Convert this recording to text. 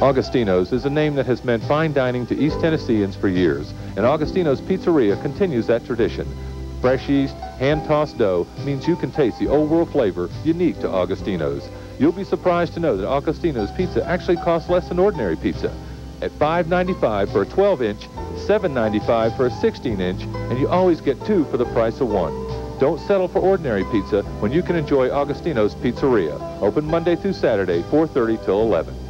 Augustino's is a name that has meant fine dining to East Tennesseans for years, and Augustino's Pizzeria continues that tradition. Fresh yeast, hand-tossed dough means you can taste the old world flavor unique to Augustino's. You'll be surprised to know that Augustino's pizza actually costs less than ordinary pizza. At $5.95 for a 12-inch, $7.95 for a 16-inch, and you always get two for the price of one. Don't settle for ordinary pizza when you can enjoy Augustino's Pizzeria. Open Monday through Saturday, 4.30 till 11.